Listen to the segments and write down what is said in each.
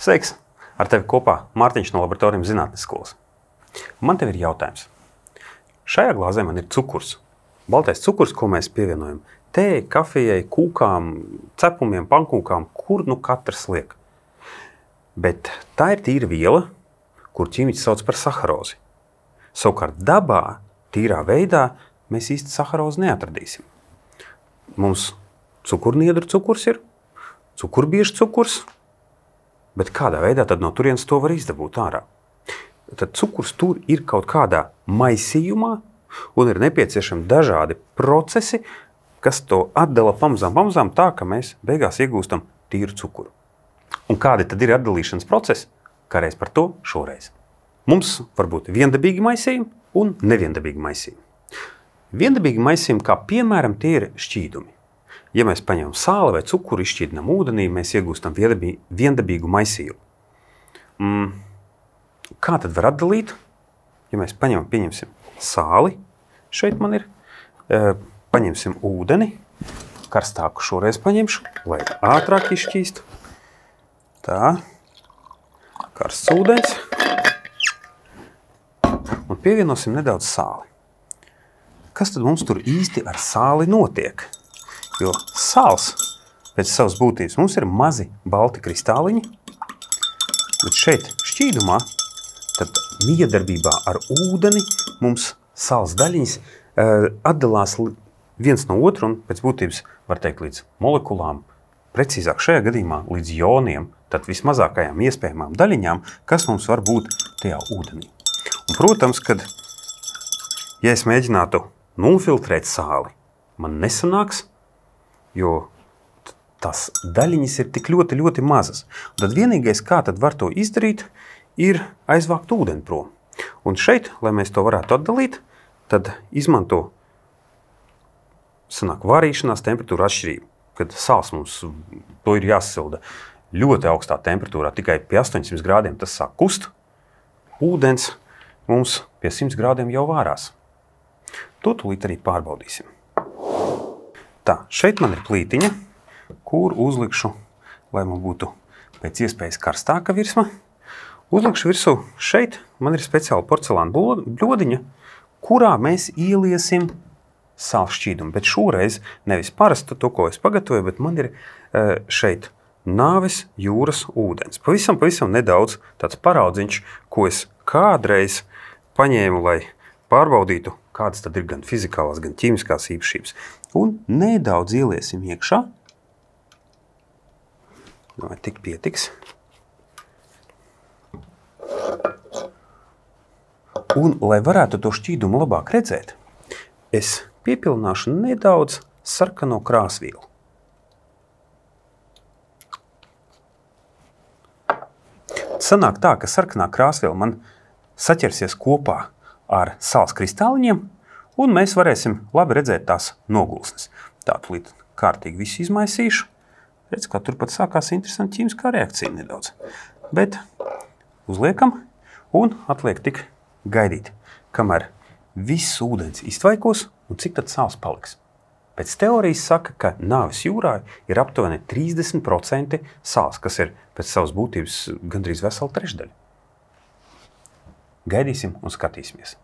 Sveiks! Ar tevi kopā Mārtiņš no Laboratorijas zinātnes skolas. Man te ir jautājums. Šajā glāzē man ir cukurs. Baltais cukurs, ko mēs pievienojam tējai, kafijai, kūkām, cepumiem, pankūkām, kur nu katrs liek. Bet tā ir tīra viela, kur ķīmiķis sauc par saharozi. Savukārt dabā, tīrā veidā, mēs īsti saharozi neatradīsim. Mums cukurniedru cukurs ir, cukurbiežu cukurs, bet kādā veidā no turienes to var izdabūt ārā? Tad cukurs tur ir kaut kādā maisījumā, un ir nepieciešami dažādi procesi, kas to atdala pamazām, pamazām tā, ka mēs beigās iegūstam tīru cukuru. Un kādi tad ir atdalīšanas procesi? Kā reiz par to šoreiz. Mums var būt viendabīgi maisījumi un neviendabīgi maisījumi. Viendabīgi maisījumi, kā piemēram, tie ir šķīdumi. Ja mēs paņemam sāli vai cukuru, izšķīdinām ūdenī, mēs iegūstam viendabīgu maisījumu. Mm. Kā tad var atdalīt? Ja mēs paņemam, pieņemsim sāli, šeit man ir, e, paņemsim ūdeni, karstāku šoreiz paņemšu, lai ātrāk izšķīstu. Tā, karsts ūdens. Un pievienosim nedaudz sāli. Kas tad mums tur īsti ar sāli notiek? Jo sāls pēc savas būtības mums ir mazi balti kristāliņi, bet šeit šķīdumā, tad miedarbībā ar ūdeni mums sāls daļiņas uh, atdalās viens no otra un pēc būtības var teikt līdz molekulām, precīzāk šajā gadījumā līdz joniem, tad vismazākajām iespējamām daļiņām, kas mums var būt tajā ūdenī. Un, protams, kad ja es mēģinātu nofiltrēt sāli, man nesanāks, jo tās daļiņas ir tik ļoti, ļoti mazas. Un tad vienīgais, kā tad var to izdarīt, ir aizvākt ūdeni prom. Un šeit, lai mēs to varētu atdalīt, tad izmanto sanāk, varīšanās temperatūra atšķirība. Kad sāls mums to ir jāsilda ļoti augstā temperatūrā, tikai pie 800 grādiem tas sāk kust. Ūdens mums pie 100 grādiem jau vārās. To tūlīt arī pārbaudīsim. Tā, šeit man ir plītiņa, kur uzlikšu, lai man būtu pēc iespējas karstāka virsma. Uzlikšu virsū šeit, man ir speciāla porcelāna bļodiņa, kurā mēs ieliesim sāls šķīdumu. Bet šoreiz nevis parastu to, ko es pagatavoju, bet man ir e, šeit nāves jūras ūdens. Pavisam, pavisam nedaudz tāds paraudziņš, ko es kādreiz paņēmu, lai pārbaudītu, kādas tad ir gan fizikālās, gan ķīmiskās īpašības un nedaudz ieliesim iekšā. Vai tik pietiks? Un, lai varētu to šķīdumu labāk redzēt, es piepilnāšu nedaudz sarkano krāsvielu. Sanāk tā, ka sarkanā krāsviela man saķersies kopā ar sāls kristāliņiem, un mēs varēsim labi redzēt tās nogulsnes. Tātad līdz kārtīgi visu izmaisīšu. Redz, kā turpat sākās interesanta ķīmiskā reakcija nedaudz. Bet uzliekam un atliek tik gaidīt, kamēr viss ūdens iztvaikos un cik tad sāls paliks. Pēc teorijas saka, ka nāves jūrā ir aptuveni 30% sāls, kas ir pēc savas būtības gandrīz vesela trešdaļa. Gaidīsim un skatīsimies.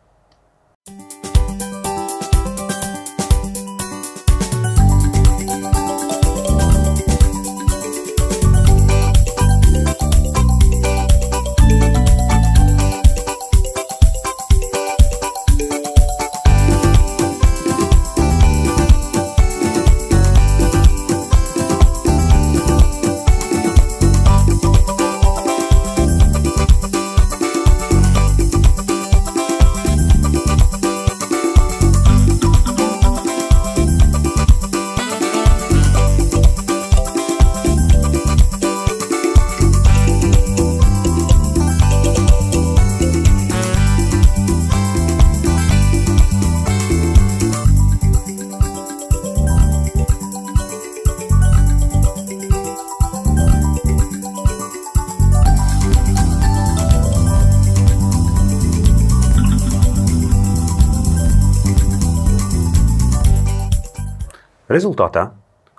Rezultātā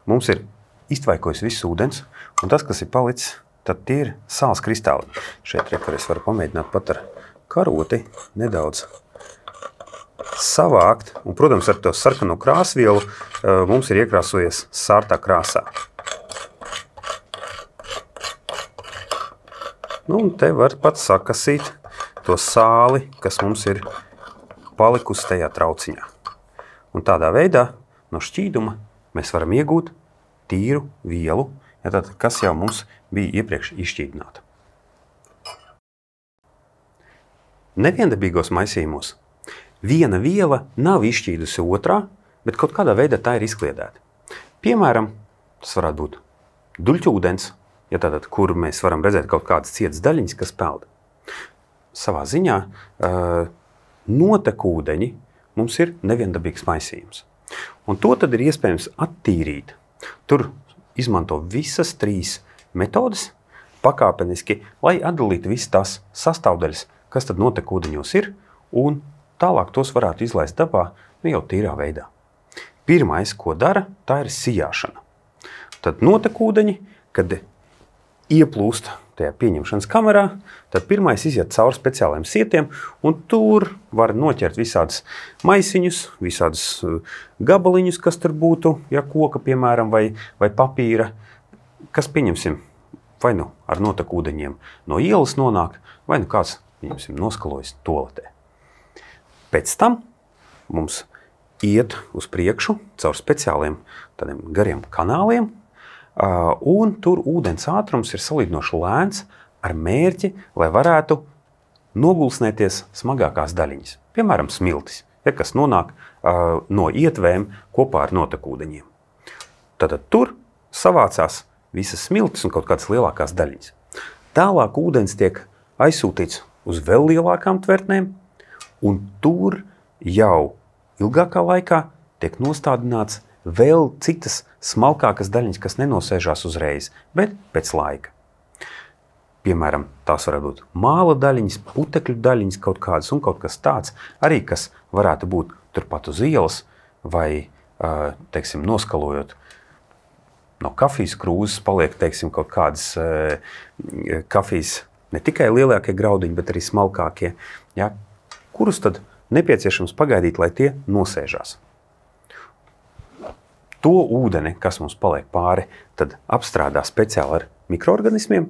mums ir iztvaikojis viss ūdens, un tas, kas ir palicis, tad tie ir sāls kristāli. Šeit rekur es varu pamēģināt pat ar karoti nedaudz savākt. Un, protams, ar to sarkano krāsvielu uh, mums ir iekrāsojies sārtā krāsā. Nu, un te var pat sakasīt to sāli, kas mums ir palikusi tajā trauciņā. Un tādā veidā no šķīduma mēs varam iegūt tīru vielu, ja tad, kas jau mums bija iepriekš izšķīdināta. Neviendabīgos maisījumos viena viela nav izšķīdusi otrā, bet kaut kādā veidā tā ir izkliedēta. Piemēram, tas varētu būt duļķūdens, ja tātad, kur mēs varam redzēt kaut kādas cietas daļiņas, kas peld. Savā ziņā notekūdeņi mums ir neviendabīgs maisījums. Un to tad ir iespējams attīrīt. Tur izmanto visas trīs metodes pakāpeniski, lai atdalītu visas tās sastāvdaļas, kas tad notekūdeņos ir, un tālāk tos varētu izlaist dabā nu, jau tīrā veidā. Pirmais, ko dara, tā ir sijāšana. Tad notekūdeņi, kad ieplūst tajā pieņemšanas kamerā, tad pirmais iziet cauri speciāliem sietiem, un tur var noķert visādus maisiņus, visādus uh, gabaliņus, kas tur būtu, ja koka, piemēram, vai, vai papīra, kas pieņemsim vai nu ar notekūdeņiem no ielas nonāk, vai nu kāds, pieņemsim, noskalojas toaletē. Pēc tam mums iet uz priekšu caur speciāliem gariem kanāliem, un tur ūdens ātrums ir salīdzinoši lēns ar mērķi, lai varētu nogulsnēties smagākās daļiņas, piemēram, smiltis, ja, kas nonāk uh, no ietvēm kopā ar notekūdeņiem. Tad tur savācās visas smiltis un kaut kādas lielākās daļiņas. Tālāk ūdens tiek aizsūtīts uz vēl lielākām tvertnēm, un tur jau ilgākā laikā tiek nostādināts vēl citas smalkākas daļiņas, kas nenosēžās uzreiz, bet pēc laika. Piemēram, tās var būt māla daļiņas, putekļu daļiņas, kaut kādas un kaut kas tāds, arī kas varētu būt turpat uz ielas vai, teiksim, noskalojot no kafijas krūzes, paliek teiksim, kaut kādas kafijas ne tikai lielākie graudiņi, bet arī smalkākie, ja, kurus tad nepieciešams pagaidīt, lai tie nosēžās to ūdeni, kas mums paliek pāri, tad apstrādā speciāli ar mikroorganismiem.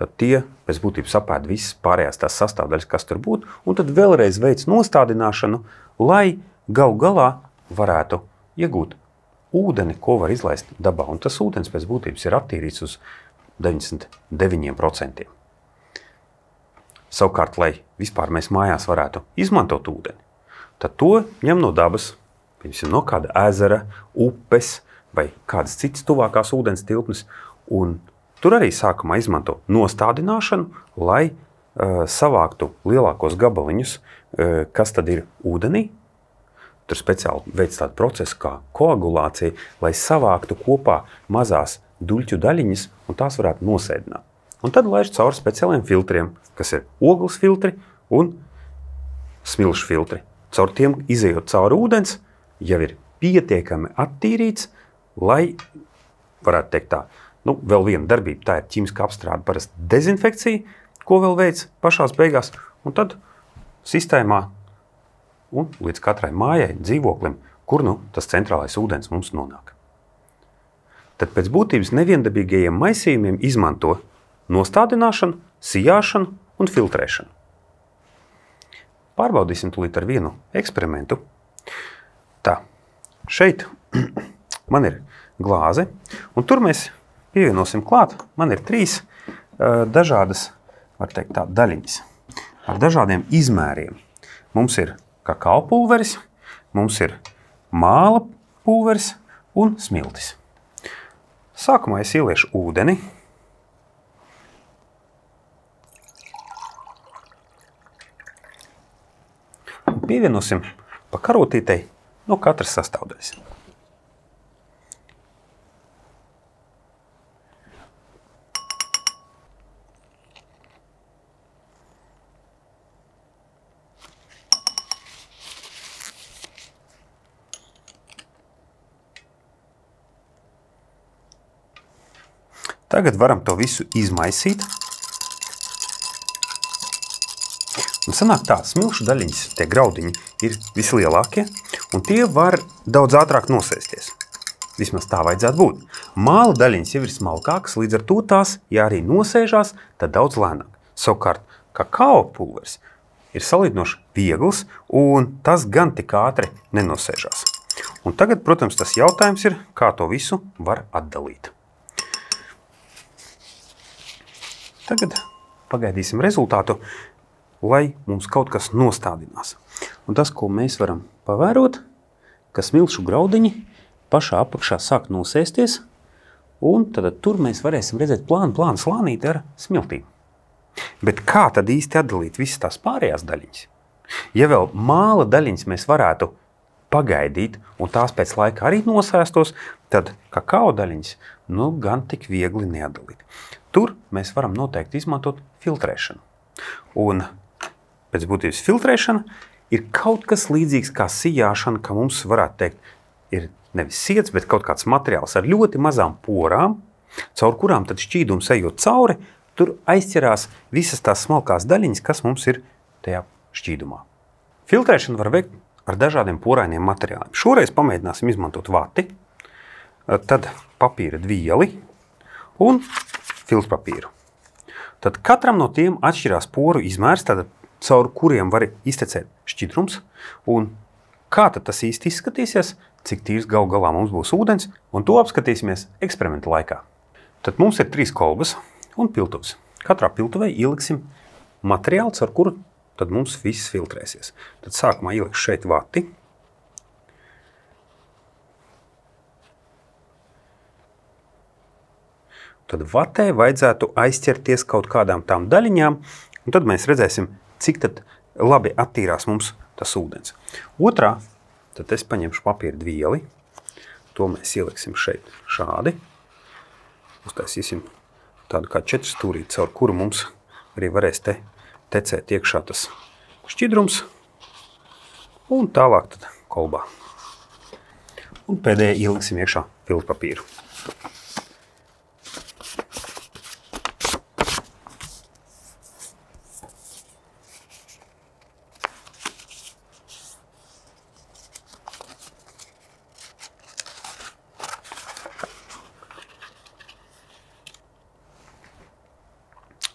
Tad tie pēc būtības apēd visas pārējās tās sastāvdaļas, kas tur būtu, un tad vēlreiz veids nostādināšanu, lai gal galā varētu iegūt ūdeni, ko var izlaist dabā. Un tas ūdens pēc būtības ir attīrīts uz 99%. Savukārt, lai vispār mēs mājās varētu izmantot ūdeni, tad to ņem no dabas piemēram, no kāda ezera, upes vai kādas citas tuvākās ūdens tilpnes. Tur arī sākumā izmanto nostādināšanu, lai uh, savāktu lielākos gabaliņus, uh, kas tad ir ūdenī. Tur speciāli veids tādu procesu kā koagulācija, lai savāktu kopā mazās duļķu daļiņas un tās varētu nosēdināt. Un tad laiž cauri speciāliem filtriem, kas ir ogles filtri un smilšu filtri. Caur tiem izējot cauri ūdens, jau ir pietiekami attīrīts, lai varētu teikt tā, nu, vēl viena darbība, tā ir ķīmiskā apstrāde, parasti dezinfekcija, ko vēl veids pašās beigās, un tad sistēmā un līdz katrai mājai, dzīvoklim, kur nu, tas centrālais ūdens mums nonāk. Tad pēc būtības neviendabīgajiem maisījumiem izmanto nostādināšanu, sijāšanu un filtrēšanu. Pārbaudīsim tūlīt ar vienu eksperimentu. Šeit man ir glāze, un tur mēs pievienosim klāt. Man ir trīs dažādas, var teikt, tā, daļiņas ar dažādiem izmēriem. Mums ir kakao pulveris, mums ir māla pulveris un smiltis. Sākumā es ieliešu ūdeni. Un pievienosim pa karotītei no katras sastāvdaļas. Tā tagad varam to visu izmaisīt. Un sanāk tā, smilšu daļiņas, tie graudiņi ir vislielākie, un tie var daudz ātrāk nosēsties. Vismaz tā vajadzētu būt. Māla daļiņas jau ir smalkākas, līdz ar to tās, ja arī nosēžās, tad daudz lēnāk. Savukārt, kakao pulveris ir salīdzinoši viegls, un tas gan tik ātri nenosēžās. Un tagad, protams, tas jautājums ir, kā to visu var atdalīt. Tagad pagaidīsim rezultātu lai mums kaut kas nostādinās. Un tas, ko mēs varam pavērot, ka smilšu graudiņi pašā apakšā sāk nosēsties, un tad tur mēs varēsim redzēt plānu, plānu slānīti ar smiltīm. Bet kā tad īsti atdalīt visas tās pārējās daļiņas? Ja vēl māla daļiņas mēs varētu pagaidīt, un tās pēc laika arī nosēstos, tad kakao daļiņas nu, gan tik viegli neatdalīt. Tur mēs varam noteikti izmantot filtrēšanu. Un pēc būtības filtrēšana ir kaut kas līdzīgs kā sijāšana, ka mums varētu teikt, ir nevis sirds, bet kaut kāds materiāls ar ļoti mazām porām, caur kurām tad šķīdums ejot cauri, tur aizķerās visas tās smalkās daļiņas, kas mums ir tajā šķīdumā. Filtrēšanu var veikt ar dažādiem porainiem materiāliem. Šoreiz pamēģināsim izmantot vati, tad papīra dvieli un filtrpapīru. Tad katram no tiem atšķirās poru izmērs, tad caur kuriem var iztecēt šķidrums. Kā tas īsti izskatīsies, cik tīrs gal galā mums būs ūdens, un to apskatīsimies eksperimenta laikā. Tad mums ir trīs kolbas un piltuvs. Katrā piltuvē ieliksim materiālu, ar kuru tad mums viss filtrēsies. Tad sākumā ielikšu šeit vati. Tad vatē vajadzētu aizķerties kaut kādām tām daļiņām, un tad mēs redzēsim, cik labi attīrās mums tas ūdens. Otrā, tad es paņemšu papīra vieli. To mēs ieliksim šeit šādi. Uztaisīsim tādu kā četru stūrīti, caur kuru mums arī varēs te tecēt iekšā tas šķidrums. Un tālāk tad kolbā. Un pēdējā ieliksim iekšā filtrpapīru.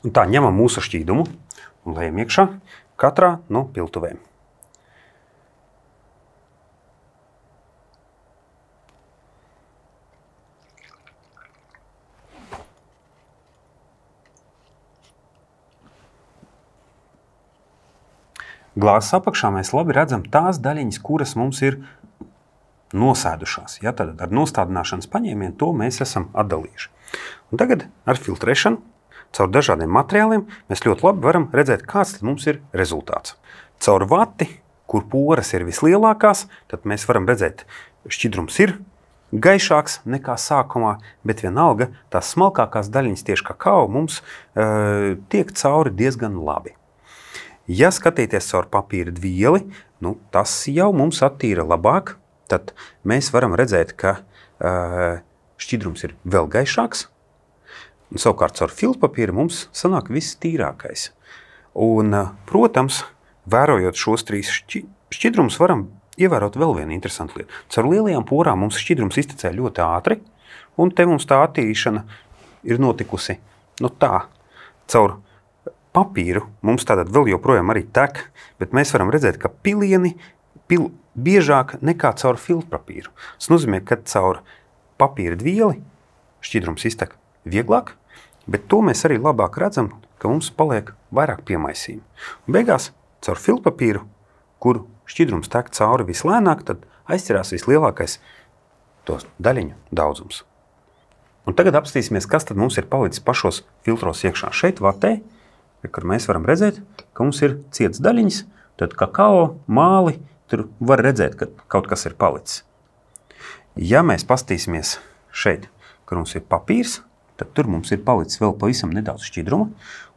Un tā ņemam mūsu šķīdumu un lejam iekšā katrā no piltuvēm. Glāzes apakšā mēs labi redzam tās daļiņas, kuras mums ir nosēdušās. Ja, tad ar nostādināšanas paņēmienu to mēs esam atdalījuši. Un tagad ar filtrēšanu caur dažādiem materiāliem, mēs ļoti labi varam redzēt, kāds mums ir rezultāts. Caur vati, kur poras ir vislielākās, tad mēs varam redzēt, šķidrums ir gaišāks nekā sākumā, bet vienalga tās smalkākās daļiņas, tieši kā kauja, mums uh, tiek cauri diezgan labi. Ja skatīties caur papīra vieli, nu, tas jau mums attīra labāk, tad mēs varam redzēt, ka uh, šķidrums ir vēl gaišāks, Un, savukārt, caur filmpapīru mums sanāk viss tīrākais. Un, eh, protams, vērojot šos trīs šķidrumus, varam ievērot vēl vienu interesantu lietu. Caur lielajām porām mums šķidrums iztecē ļoti ātri, un te mums tā attīrīšana ir notikusi nu, tā, caur papīru. Mums tātad vēl joprojām arī tek, bet mēs varam redzēt, ka pilieni pil, biežāk nekā caur filmpapīru. Tas nozīmē, ka caur papīra vieli šķidrums iztek vieglāk, bet to mēs arī labāk redzam, ka mums paliek vairāk piemaisījumu. Un beigās caur filpapīru, kur šķidrums tek cauri vislēnāk, tad aizķerās vislielākais to daļiņu daudzums. Un tagad apstīsimies, kas tad mums ir palicis pašos filtros iekšā. Šeit vatē, kur mēs varam redzēt, ka mums ir cietas daļiņas, tad kakao, māli, tur var redzēt, ka kaut kas ir palicis. Ja mēs pastīsimies šeit, kur mums ir papīrs, tad tur mums ir palicis vēl pavisam nedaudz šķidruma,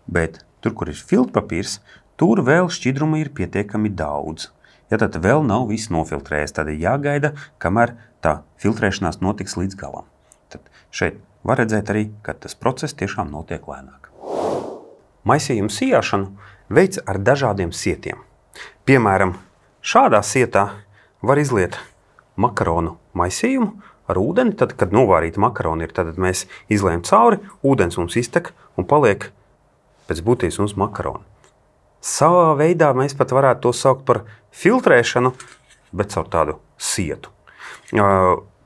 bet tur, kur ir filtrpapīrs, tur vēl šķidruma ir pietiekami daudz. Ja tad vēl nav viss nofiltrējies, tad ir jāgaida, kamēr tā filtrēšanās notiks līdz galam. Tad šeit var redzēt arī, ka tas process tiešām notiek lēnāk. Maisījumu sijāšanu veids ar dažādiem sietiem. Piemēram, šādā sietā var izliet makaronu maisījumu ar ūdeni. Tad, kad novārīta makarona ir, tad mēs izlējam cauri, ūdens mums iztek un paliek pēc būtības mums makarona. Savā veidā mēs pat varētu to saukt par filtrēšanu, bet caur tādu sietu.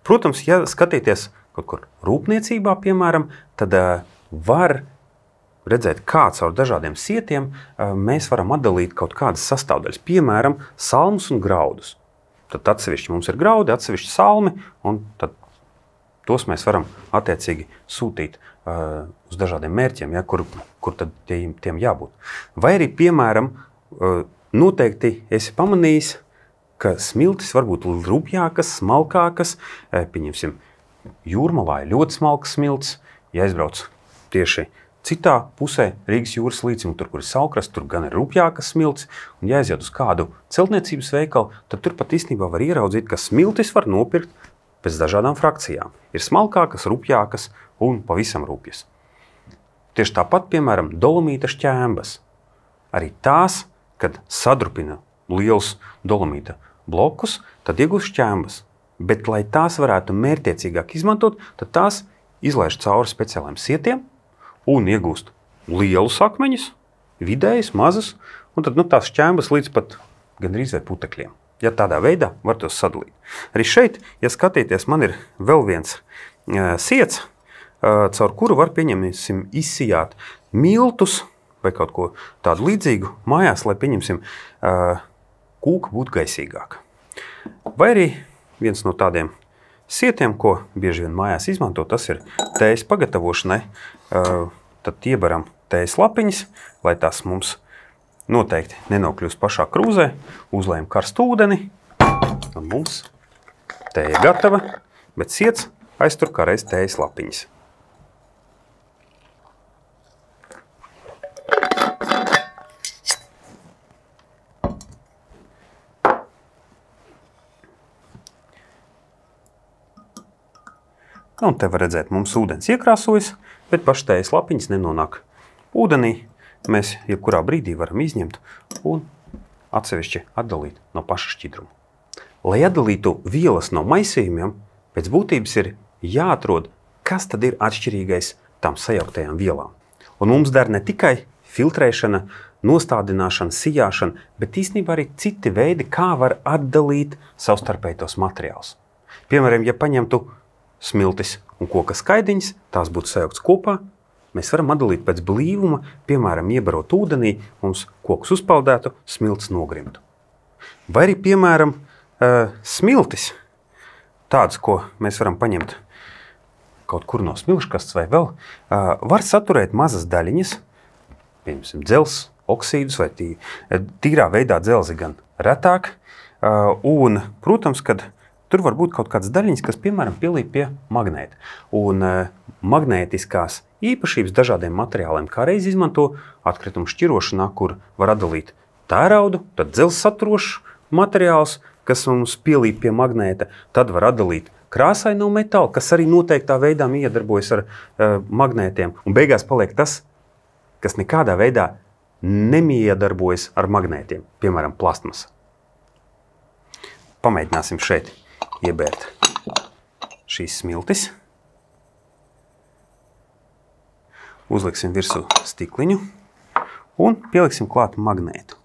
Protams, ja skatīties kaut kur rūpniecībā, piemēram, tad var redzēt, kā caur dažādiem sietiem mēs varam atdalīt kaut kādas sastāvdaļas, piemēram, salmus un graudus. Tad atsevišķi mums ir graudi, atsevišķi salmi, un tos mēs varam attiecīgi sūtīt uh, uz dažādiem mērķiem, ja, kur, kur tiem, tiem jābūt. Vai arī, piemēram, uh, noteikti esi pamanījis, ka smiltis var būt rupjākas, smalkākas. Pieņemsim, jūrmalā ir ļoti smalks smilts. Ja aizbrauc tieši citā pusē Rīgas jūras līcim, tur, kur ir saulkrasts, tur gan ir rupjākas smilts. Un, ja aiziet uz kādu celtniecības veikalu, tad tur pat īstenībā var ieraudzīt, ka smiltis var nopirkt pēc dažādām frakcijām. Ir smalkākas, rupjākas un pavisam rupjas. Tieši tāpat, piemēram, dolomīta šķēmbas. Arī tās, kad sadrupina liels dolomīta blokus, tad iegūst šķēmas. Bet, lai tās varētu mērķiecīgāk izmantot, tad tās izlaiž cauri speciāliem sietiem un iegūst lielus akmeņus, vidējas, mazas, un tad nu, tās šķēmas līdz pat gandrīz putekļiem. Ja tādā veidā var tos sadalīt. Arī šeit, ja skatīties, man ir vēl viens uh, siets, uh, caur kuru var pieņemsim izsijāt miltus vai kaut ko tādu līdzīgu mājās, lai pieņemsim uh, kūka būtu gaisīgāka. Vai arī viens no tādiem sietiem, ko bieži vien mājās izmanto, tas ir tējas pagatavošanai. Tad iebaram tējas lapiņas, lai tās mums noteikti nenokļūst pašā krūzē. Uzlējam karstu ūdeni, un mums tēja gatava, bet siets aiztur kā reiz tējas lapiņas. Nu, un te var redzēt, mums ūdens iekrāsojas, bet paštējas lapiņas nenonāk ūdenī. Mēs jebkurā brīdī varam izņemt un atsevišķi atdalīt no paša šķidruma. Lai atdalītu vielas no maisījumiem, pēc būtības ir jāatrod, kas tad ir atšķirīgais tām sajauktajām vielām. Un mums der ne tikai filtrēšana, nostādināšana, sijāšana, bet īstenībā arī citi veidi, kā var atdalīt savstarpēji tos materiālus. Piemēram, ja paņemtu smiltis un koka skaidiņas, tās būtu sajauktas kopā. Mēs varam atdalīt pēc blīvuma, piemēram, iebarot ūdenī, mums koks uzpeldētu, smilts nogrimtu. Vai arī, piemēram, smiltis, tāds, ko mēs varam paņemt kaut kur no smilškastes vai vēl, var saturēt mazas daļiņas, piemēram, dzelzs, oksīdus vai tī, tīrā veidā dzelzi gan retāk. Un, protams, kad Tur var būt kaut kādas daļiņas, kas, piemēram, pielīp pie magnēta. Un uh, magnētiskās īpašības dažādiem materiāliem kā reiz izmanto atkritumu šķirošanā, kur var atdalīt tēraudu, tad dzelzs saturošs materiāls, kas mums pielīp pie magnēta, tad var atdalīt krāsaino metālu, kas arī noteiktā veidā iedarbojas ar uh, magnētiem. Un beigās paliek tas, kas nekādā veidā nemiedarbojas ar magnētiem, piemēram, plastmasa. Pamēģināsim šeit iebērt šīs smiltis. Uzliksim virsū stikliņu un pieliksim klāt magnētu.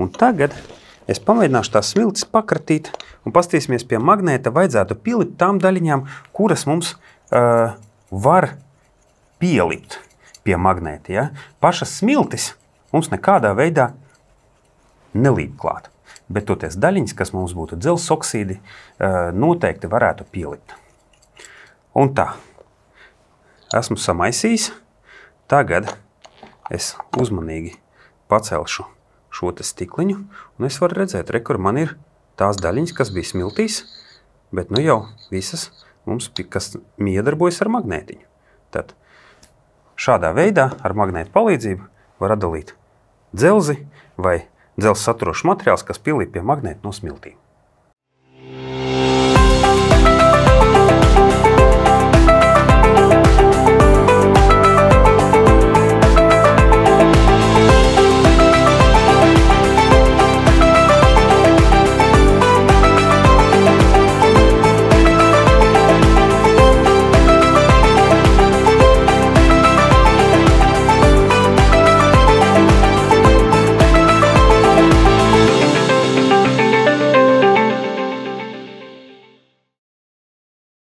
Un tagad es pamēģināšu tās smiltis pakratīt un pastīsimies pie magnēta. Vajadzētu pielikt tām daļiņām, kuras mums uh, var pielikt pie magnēta. Ja? Pašas smiltis mums nekādā veidā nelīp klāt bet toties daļiņas, kas mums būtu dzelzs oksīdi, noteikti varētu pielikt. Un tā, esmu samaisījis. Tagad es uzmanīgi pacelšu šo stikliņu, un es varu redzēt, re, kur man ir tās daļiņas, kas bija smiltīs, bet nu jau visas mums, kas miedarbojas ar magnētiņu. Tad šādā veidā ar magnētu palīdzību var atdalīt dzelzi vai dzelzs saturošs materiāls, kas pielīp pie magnēta no smiltīm.